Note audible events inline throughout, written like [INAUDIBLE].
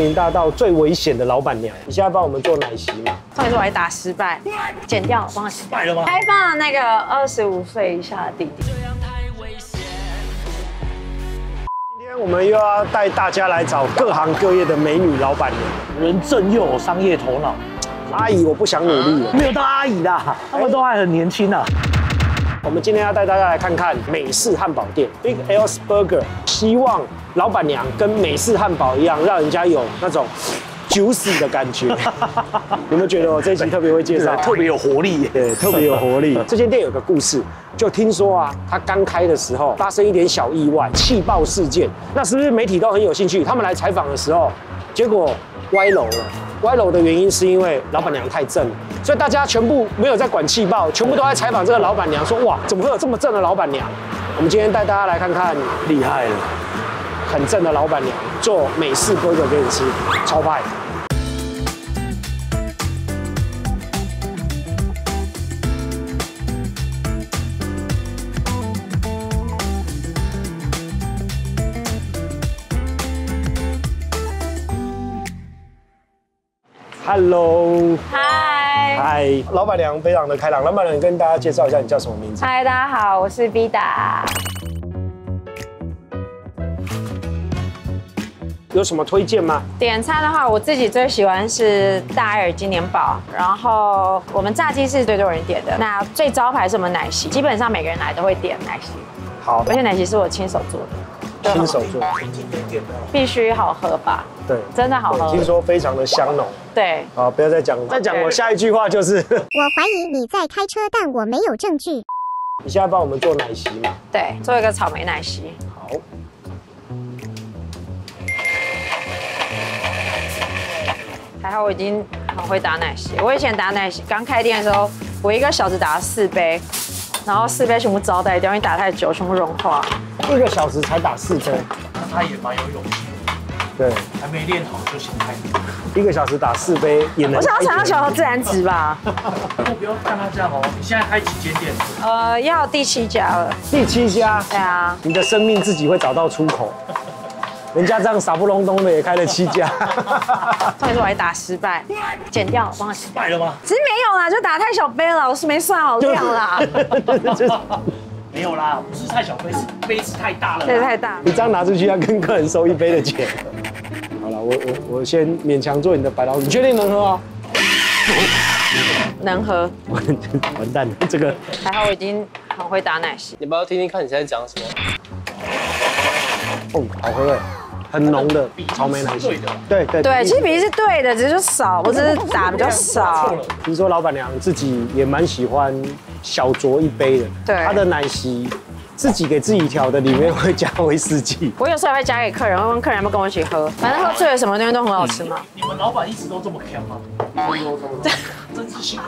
明大道最危险的老板娘，你现在帮我们做奶昔嘛？上一次我还打失败，剪掉，帮我失败了吗？开放那个二十五岁以下的弟弟。今天我们又要带大家来找各行各业的美女老板娘，人正又有商业头脑。阿姨，我不想努力了，没有当阿姨啦，他们都还很年轻啊。我们今天要带大家来看看美式汉堡店 Big L's Burger，希望老板娘跟美式汉堡一样，让人家有那种 juicy 的感觉。[LAUGHS] 有没有觉得我这一集特别会介绍，特别有活力？对，特别有活力。[LAUGHS] 这间店有个故事，就听说啊，它刚开的时候发生一点小意外，气爆事件。那是不是媒体都很有兴趣？他们来采访的时候，结果歪楼了。歪楼的原因是因为老板娘太正了，所以大家全部没有在管气爆，全部都在采访这个老板娘，说哇，怎么会有这么正的老板娘？我们今天带大家来看看厉害了，很正的老板娘做美式哥哥给你吃，超派。Hello，嗨，嗨，老板娘非常的开朗。老板娘跟大家介绍一下，你叫什么名字？嗨，大家好，我是 V 达。有什么推荐吗？点餐的话，我自己最喜欢是大爱尔金年堡，然后我们炸鸡是最多人点的。那最招牌是我们奶昔，基本上每个人来都会点奶昔。好，而且奶昔是我亲手做的。亲手做，必须好喝吧？对，真的好喝。听说非常的香浓。对，好，不要再讲，再讲我下一句话就是，[LAUGHS] 我怀疑你在开车，但我没有证据。你现在帮我们做奶昔嘛？对，做一个草莓奶昔。好。还好我已经很会打奶昔。我以前打奶昔刚开店的时候，我一个小时打了四杯。然后四杯全部招待掉，因为打太久全部融化。一个小时才打四杯，那他也蛮有勇气。对，还没练好就先开。一个小时打四杯也能。我想要尝到小何自然值吧。不要看他这样哦，你现在开几间店？呃，要第七家了。第七家？对啊。你的生命自己会找到出口。人家这样傻不隆咚的也开了七家，[LAUGHS] 上一次我还打失败，剪掉，帮我失败了吗？其实没有啦，就打太小杯了，我是没算好量啦。[LAUGHS] 没有啦，不是太小杯，是杯子太大了。杯子太大。你这样拿出去要跟客人收一杯的钱。好了，我我我先勉强做你的白老鼠，你确定能喝啊？能喝。完蛋了，这个。还好我已经很会打奶昔。你不要听听看你现在讲什么。哦，好喝哎，很浓的草莓奶昔。对对对，其实比例是对的，只是少，我只是打比较少。听说老板娘自己也蛮喜欢小酌一杯的，对，她的奶昔自己给自己调的，里面会加威士忌。我有时候也会加给客人，问客人要不要跟我一起喝，反正喝醉了什么东西都很好吃嘛。你们老板一直都这么强吗？[LAUGHS] 真自信。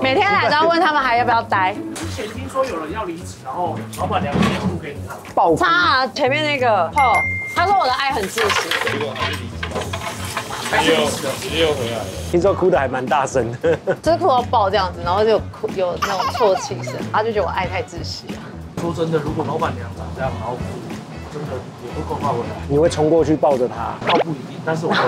每天来都要问他们还要不要待。之前听说有人要离职，然后老板娘直接录给你看。爆他前面那个哦，他说我的爱很自私。结果还是离职。直接又又回来了。听说哭的还蛮大声的。[LAUGHS] 就是哭到爆这样子，然后就哭有那种啜泣声，他就觉得我爱太窒息了。说真的，如果老板娘长这样，然后哭，真的也不够怕回来。你会冲过去抱着他？倒不一定，但是我会。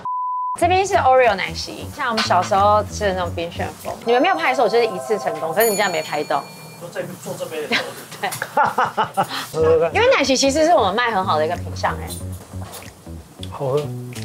[LAUGHS] [LAUGHS] 这边是 Oreo 奶昔，像我们小时候吃的那种冰旋风。你们没有拍的时候，我就是一次成功，可是你这样没拍到。都在做这边的时候。对。[LAUGHS] 因为奶昔其实是我们卖很好的一个品相，哎。好喝。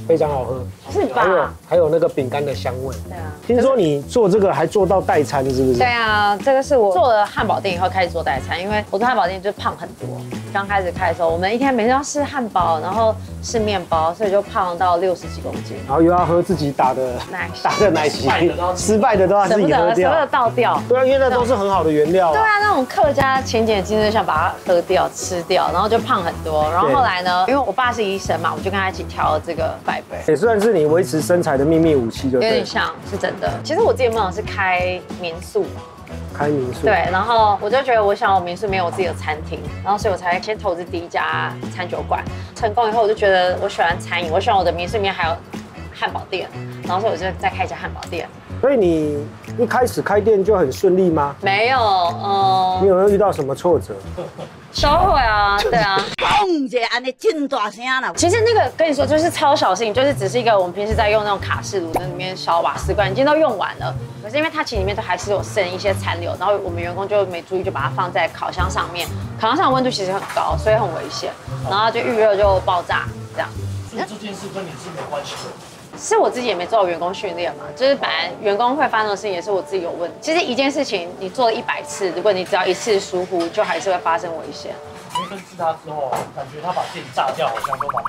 非常好喝，是吧？还有还有那个饼干的香味。对啊，听说你做这个还做到代餐，是不是？对啊，这个是我做了汉堡店以后开始做代餐，因为我做汉堡店就胖很多。刚开始开的时候，我们一天每天要试汉堡，然后试面包，所以就胖到六十几公斤。然后又要喝自己打的奶打的奶昔，失败的都要自己喝掉，舍不得倒掉。对啊，因为那都是很好的原料。对啊，那种客家勤俭精神，想把它喝掉吃掉，然后就胖很多。然后后来呢，因为我爸是医生嘛，我就跟他一起调了这个 fiber，也算是。你维持身材的秘密武器，就有点像是真的。其实我自己梦想是开民宿，开民宿。对，然后我就觉得我想我民宿没有我自己的餐厅，然后所以我才先投资第一家餐酒馆。成功以后，我就觉得我喜欢餐饮，我喜欢我的民宿里面还有汉堡店，然后所以我就再开一家汉堡店。所以你一开始开店就很顺利吗？没有，嗯、你有没有遇到什么挫折？都会啊，[LAUGHS] 对啊。嘣一下，安尼真大声了！其实那个跟你说，就是超小心，就是只是一个我们平时在用那种卡式炉，那里面烧瓦斯罐，已经都用完了。可是因为它其实里面都还是有剩一些残留，然后我们员工就没注意，就把它放在烤箱上面。烤箱上的温度其实很高，所以很危险，然后就预热就爆炸这样。所以这件事跟你是没关系的。是我自己也没做好员工训练嘛，就是本来员工会发生的事情也是我自己有问题。其实一件事情你做了一百次，如果你只要一次疏忽，就还是会发生危险。因为认识他之后，感觉他把自己炸掉好像都蛮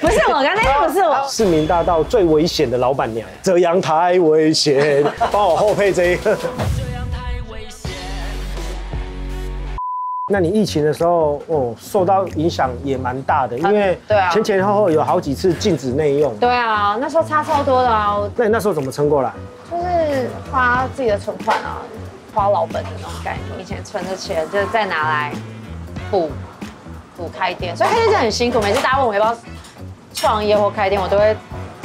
不是我刚才不是我，市民大道最危险的老板娘，这样太危险，[LAUGHS] 帮我后配这一个。那你疫情的时候，哦，受到影响也蛮大的，因为对啊前前后后有好几次禁止内用。对啊，那时候差超多的啊，那你那时候怎么撑过来？就是花自己的存款啊，花老本的那种概念。以前存的钱就是再拿来补补开店，所以开店真的很辛苦。每次大家问我要不要创业或开店，我都会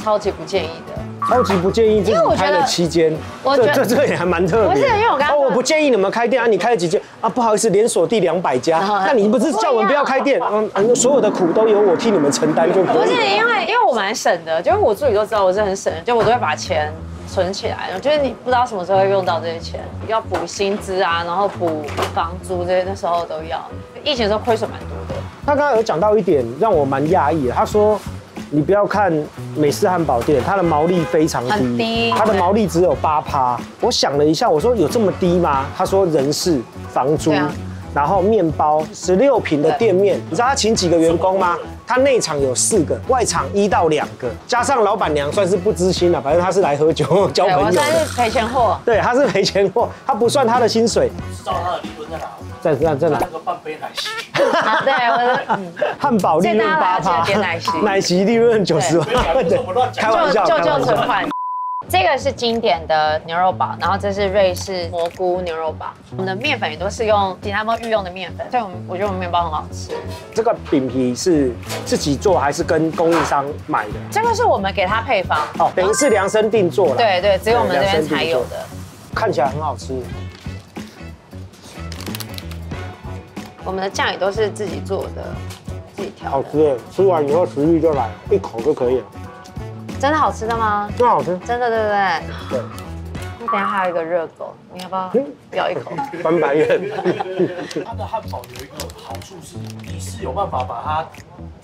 超级不建议的。超级不建议自己开了七间，我觉得这这这个也还蛮特别。不是因为我刚刚哦，我不建议你们开店啊，你开了几间啊？不好意思，连锁第两百家，哦那你不是叫我们不要开店？嗯嗯，所有的苦都由我替你们承担就可以不是。因为因为我蛮省的，就是我助理都知道我是很省的，就我都会把钱存起来。就是你不知道什么时候会用到这些钱，要补薪资啊，然后补房租这些，那时候都要。疫情的时候亏损蛮多的。他刚刚有讲到一点让我蛮讶异的，他说。你不要看美式汉堡店，它的毛利非常低，低它的毛利只有八趴。我想了一下，我说有这么低吗？他说人事、房租啊，然后面包，十六平的店面，你知道他请几个员工吗？他内场有四个，外场一到两个，加上老板娘算是不知心了，反正他是来喝酒 [LAUGHS] 交，朋友赔钱货。对，他是赔钱货，他不算他的薪水，知道他的利润在哪？在在在哪那？个半杯奶昔，啊，对，我的嗯，汉堡利润八趴奶昔，奶昔利润九十万开玩笑，就就开玩笑。存款。这个是经典的牛肉堡，然后这是瑞士蘑菇牛肉堡。我们的面粉也都是用其他们御用的面粉，所以我们我觉得我们面包很好吃。这个饼皮是自己做还是跟供应商买的？这个是我们给他配方，哦，等于是量身定做了。，对对，只有我们这边才有的。看起来很好吃。我们的酱也都是自己做的，自己调。好吃耶！吃完以后食欲就来，一口就可以了，真的好吃的吗？真好吃。真的对不对？对，那等下还有一个热狗，你要不要嗯咬一口？[LAUGHS] 翻白眼。它的汉堡有一个好处是，你是有办法把它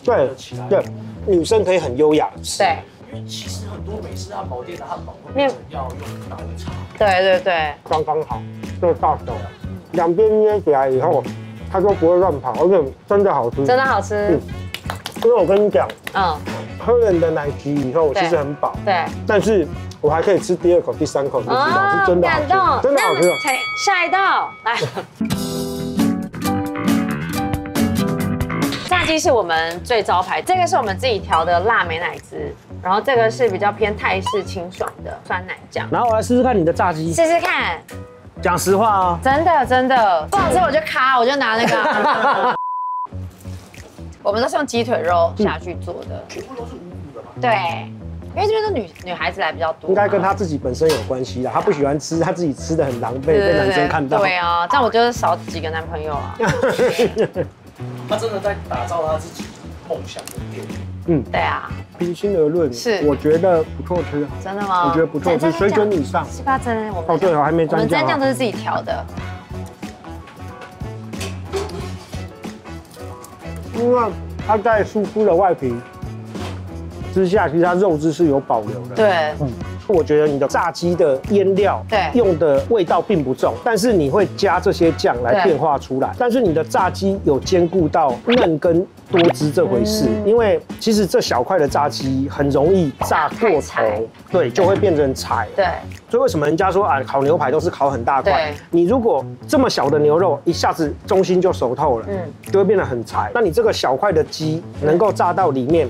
对起来。对，女生可以很优雅。对因为其实很多美式汉堡店的汉堡会面要用刀叉，对对对，刚刚好，这个大小，两边捏起来以后，它就不会乱跑，而且真的好吃。真的好吃嗯。因为我跟你讲，嗯，喝了你的奶昔以后，我其实很饱，对。但是我还可以吃第二口、第三口，你就知道哦是真的好感动，真的好吃。那下一道来。[LAUGHS] 炸鸡是我们最招牌，这个是我们自己调的辣美奶汁，然后这个是比较偏泰式清爽的酸奶酱，然后我来试试看你的炸鸡，试试看，讲实话啊，真的真的不好吃我就咔，我就拿那个。[LAUGHS] 我们都是用鸡腿肉下去做的，全部都是无骨的嘛。对，因为这边的女女孩子来比较多嘛，应该跟她自己本身有关系啦。她不喜欢吃，她自己吃的很狼狈，被男生看到。对啊，这样我就是少几个男朋友啊。[LAUGHS] 她真的在打造她自己梦想的店。对啊，平心而论，是我觉得不错吃，真的吗？我觉得不错吃，水准以上。是吧？真的，我们哦，对，我还没我们蘸酱啊。蘸酱都是自己调的。因为它在酥酥的外皮之下，其实它肉质是有保留的。对，我觉得你的炸鸡的腌料对用的味道并不重，但是你会加这些酱来变化出来。但是你的炸鸡有兼顾到嫩跟多汁这回事，嗯因为其实这小块的炸鸡很容易炸过头对，就会变成柴。对，所以为什么人家说啊，烤牛排都是烤很大块？你如果这么小的牛肉一下子中心就熟透了，嗯就会变得很柴。那你这个小块的鸡能够炸到里面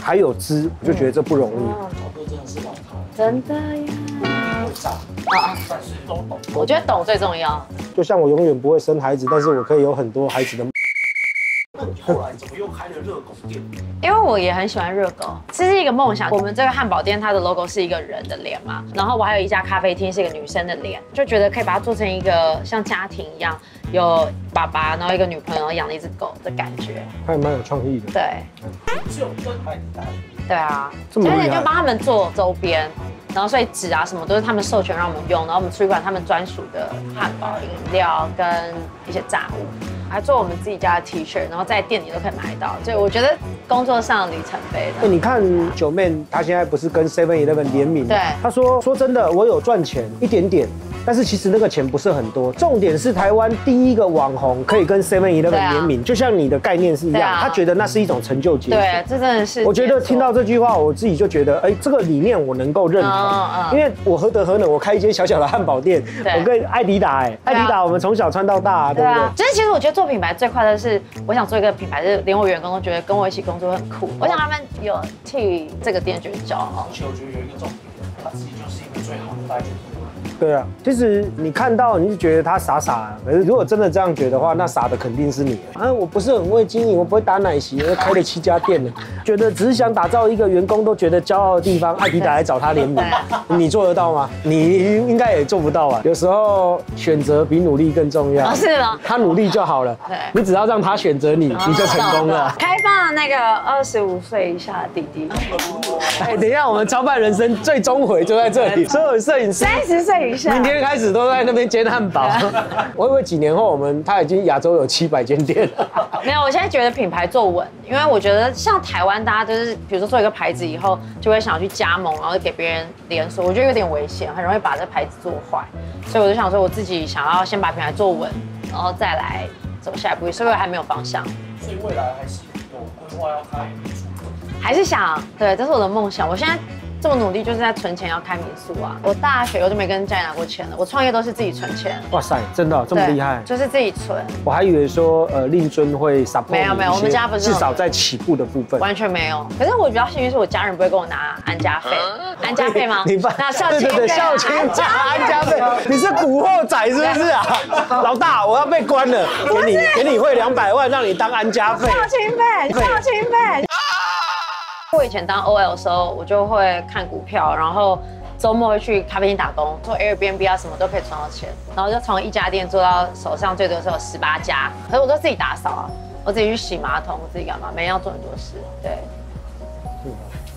还有汁，我就觉得这不容易。真的呀。啊，算是都懂。我觉得懂最重要。就像我永远不会生孩子，但是我可以有很多孩子的。那你后来怎么又开了热狗店？因为我也很喜欢热狗，这是一个梦想。我们这个汉堡店它的 logo 是一个人的脸嘛，然后我还有一家咖啡厅是一个女生的脸，就觉得可以把它做成一个像家庭一样，有爸爸，然后一个女朋友，养了一只狗的感觉。还蛮有创意的。对，不是有跟艾迪达对啊，这么厉害而且就帮他们做周边，然后所以纸啊什么都是他们授权让我们用，然后我们出一款他们专属的汉堡、饮料跟一些炸物，还做我们自己家的 T 恤，然后在店里都可以买到。所以我觉得工作上的里程碑哎，的。你看九妹，她现在不是跟 Seven Eleven 联名？对她说说真的，我有赚钱一点点，但是其实那个钱不是很多。重点是台湾第一个网红可以跟 Seven 对 Eleven 啊联名，就像你的概念是一样他觉得那是一种成就解锁。对，这真的是。我觉得听到这句话，我自己就觉得，哎，这个理念我能够认同嗯，嗯因为我何德何能，我开一间小小的汉堡店，我跟艾迪达，哎，艾迪达我们从小穿到大，对不对对啊？，就是其实我觉得做品牌最快乐的是，我想做一个品牌，就是连我员工都觉得跟我一起工作很酷。我想他们有替这个店觉得骄傲而。且我觉得有一个重点，他自己就是一个最好的代言人。对啊，其实你看到你就觉得他傻傻，可是如果真的这样觉得的话，那傻的肯定是你。啊！我不是很会经营，我不会打奶昔，我开了七家店呢，觉得只是想打造一个员工都觉得骄傲的地方，艾迪达来找他联名，[LAUGHS] 你做得到吗？你应该也做不到啊！有时候选择比努力更重要，不是吗？他努力就好了对，你只要让他选择你，你就成功了。开放那个二十五岁以下的弟弟，哎，等一下，我们超办人生最终回就在这里，[LAUGHS] 所有摄影师三十岁明天开始都在那边煎汉堡。[LAUGHS] 我以为几年后我们他已经亚洲有七百间店了。[LAUGHS] 没有，我现在觉得品牌做稳，因为我觉得像台湾，大家都是比如说做一个牌子以后，就会想要去加盟，然后给别人连锁，我觉得有点危险，很容易把这牌子做坏。所以我就想说，我自己想要先把品牌做稳，然后再来走下一步，所以我还没有方向，所以未来还是有规划要开。还是想对，这是我的梦想。我现在。这么努力就是在存钱要开民宿啊！我大学我就没跟家里拿过钱了，我创业都是自己存钱，哇塞，真的哦这么厉害！就是自己存，我还以为说呃令尊会 support 没有没有我们家不是至少在起步的部分。完全没有。可是我比较幸运是我家人不会给我拿安家费，安家费吗？你 [LAUGHS] 爸那孝亲费啊孝亲家安家费，[LAUGHS] 你是古惑仔是不是啊？老大，我要被关了，给你给你汇两百万，让你当安家费。孝亲费，孝亲费。我以前当 OL 的时候，我就会看股票，然后周末会去咖啡厅打工，做 Airbnb 啊，什么都可以赚到钱。然后就从一家店做到手上最多是有十八家，可是我都自己打扫啊，我自己去洗马桶，我自己干嘛，每天要做很多事。对，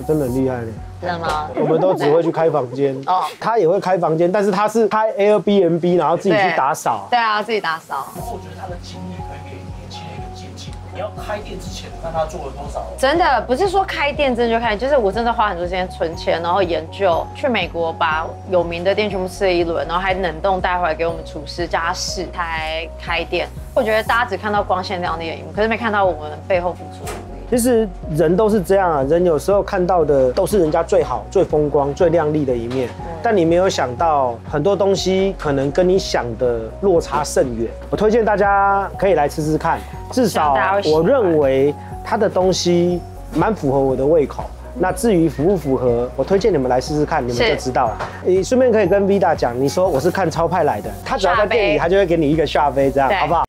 真的很厉害呢。真的吗？我们都只会去开房间，哦他也会开房间，但是他是开 Airbnb，然后自己去打扫。对啊，自己打扫。我觉得他的经历可以给年轻人一个借鉴。你要开店之前，看他做了多少。真的不是说开店真的就开，就是我真的花很多时间存钱，然后研究，去美国把有名的店全部吃了一轮，然后还冷冻带回来给我们厨师叫他试，才开店。我觉得大家只看到光鲜亮丽的一幕，可是没看到我们背后付出。其实人都是这样啊，人有时候看到的都是人家最好、最风光、最亮丽的一面，但你没有想到很多东西可能跟你想的落差甚远。我推荐大家可以来吃吃看，至少我认为它的东西蛮符合我的胃口。那至于符不符合，我推荐你们来试试看，你们就知道了。你顺便可以跟 Vida 讲，你说我是看超派来的，他只要在店里，他就会给你一个下杯，这样好不好？